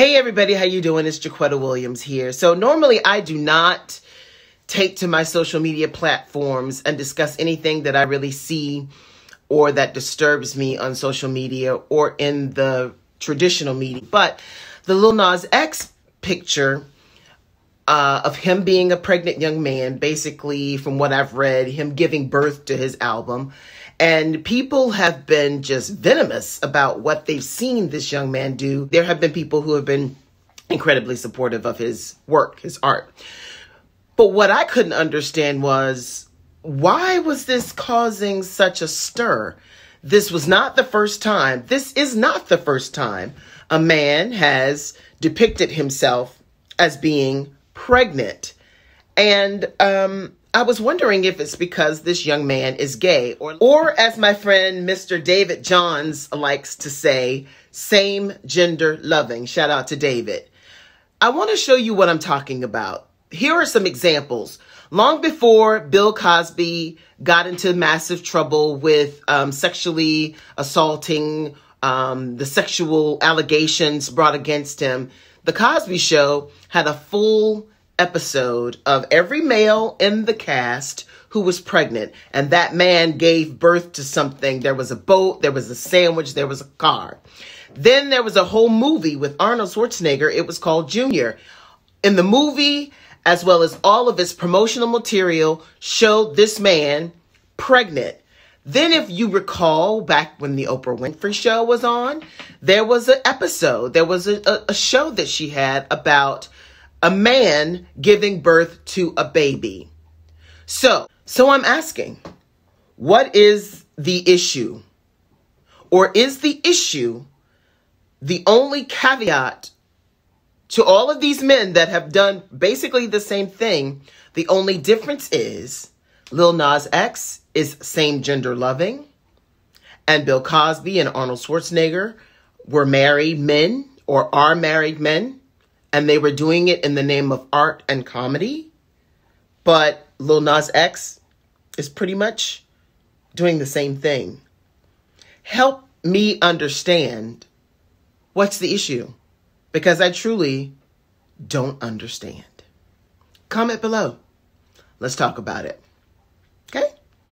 Hey everybody, how you doing? It's JaQuitta Williams here. So normally I do not take to my social media platforms and discuss anything that I really see or that disturbs me on social media or in the traditional media. But the Lil Nas X picture uh, of him being a pregnant young man, basically, from what I've read, him giving birth to his album. And people have been just venomous about what they've seen this young man do. There have been people who have been incredibly supportive of his work, his art. But what I couldn't understand was why was this causing such a stir? This was not the first time. This is not the first time a man has depicted himself as being pregnant. And um, I was wondering if it's because this young man is gay, or, or as my friend Mr. David Johns likes to say, same gender loving. Shout out to David. I want to show you what I'm talking about. Here are some examples. Long before Bill Cosby got into massive trouble with um, sexually assaulting, um, the sexual allegations brought against him, The Cosby Show had a full episode of every male in the cast who was pregnant and that man gave birth to something. There was a boat, there was a sandwich, there was a car. Then there was a whole movie with Arnold Schwarzenegger. It was called Junior. In the movie, as well as all of his promotional material, showed this man pregnant. Then, if you recall, back when the Oprah Winfrey show was on, there was an episode, there was a, a, a show that she had about a man giving birth to a baby. So, so I'm asking, what is the issue? Or is the issue the only caveat to all of these men that have done basically the same thing? The only difference is Lil Nas X is same gender loving, and Bill Cosby and Arnold Schwarzenegger were married men or are married men and they were doing it in the name of art and comedy. But Lil Nas X is pretty much doing the same thing. Help me understand what's the issue because I truly don't understand. Comment below. Let's talk about it. Okay?